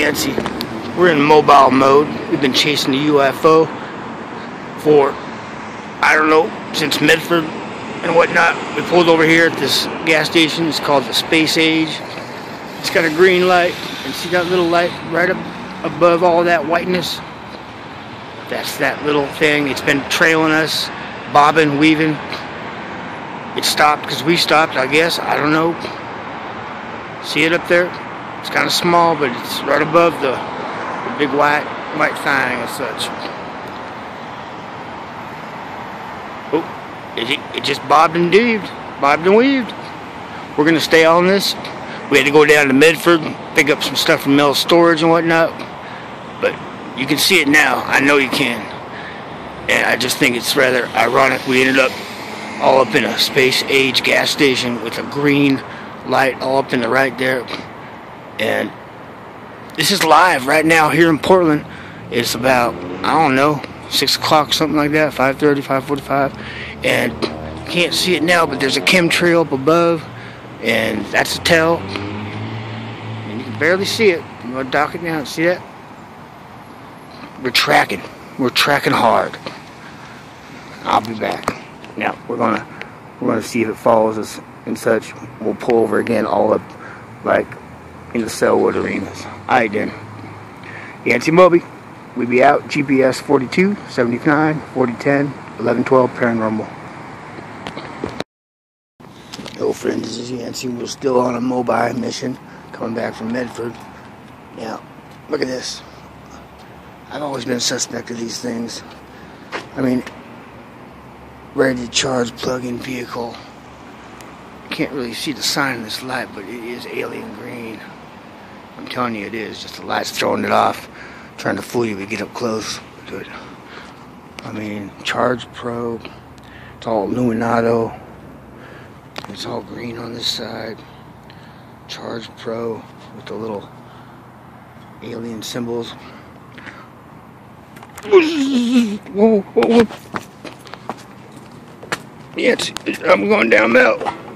Yancy. We're in mobile mode. We've been chasing the UFO for, I don't know, since Medford and whatnot. We pulled over here at this gas station. It's called the Space Age. It's got a green light. And see that little light right up above all that whiteness? That's that little thing. It's been trailing us, bobbing, weaving. It stopped because we stopped, I guess. I don't know. See it up there? It's kind of small, but it's right above the, the big white white thing and such. Oh, it, it just bobbed and weaved, bobbed and weaved. We're gonna stay on this. We had to go down to Medford, pick up some stuff from Mill Storage and whatnot. But you can see it now. I know you can. And I just think it's rather ironic we ended up all up in a space age gas station with a green light all up in the right there and this is live right now here in Portland. It's about, I don't know, 6 o'clock, something like that, 5.30, 5.45. And you can't see it now, but there's a chemtrail up above, and that's a tell. And you can barely see it. I'm going to dock it down. See that? We're tracking. We're tracking hard. I'll be back. Now, we're going to we're to see if it follows us and such. We'll pull over again all up like in the Sellwood arenas. Alright then. Yancy Moby. We be out. GPS 42, 79, 4010, 1112 paranormal. Hello friends, this is Yancy. We're still on a mobile mission coming back from Medford. Now, look at this. I've always been a suspect of these things. I mean, ready to charge plug-in vehicle. Can't really see the sign in this light, but it is alien green. I'm telling you it is. Just the light's throwing it off. Trying to fool you to get up close to it. I mean, Charge Pro. It's all Illuminato. It's all green on this side. Charge Pro with the little alien symbols. Whoa, whoa, whoa. Yes, I'm going down that.